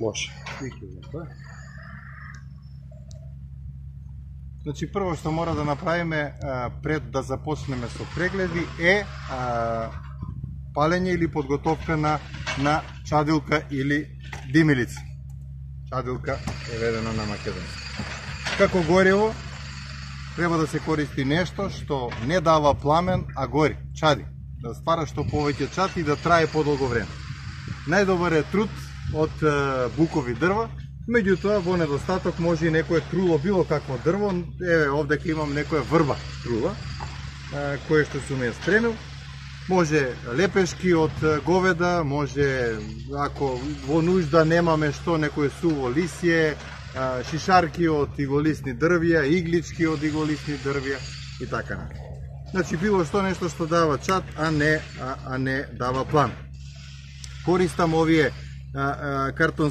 Може. Значи прво што мора да направиме а, пред да започнеме со прегледи е а, палење или подготовка на на чадилка или димилица. Чадилка е ведено на македонски. Како гориво треба да се користи нешто што не дава пламен, а гори, чади. Да ствара што повеќе чад и да трае подолго време. Најдобар е труд од букови дрва, меѓутоа во недостаток може и некое труло, било какво дрво, еве овдека имам некоја врба трула, е, кое што сум ја спремил. Може лепешки од говеда, може ако во нужда немаме што некое суво лисје, шишарки од иголисни дрвја, иглички од иголисни дрвја и така на. Значи било што нешто што дава чат а не а, а не дава план користам овие а, а,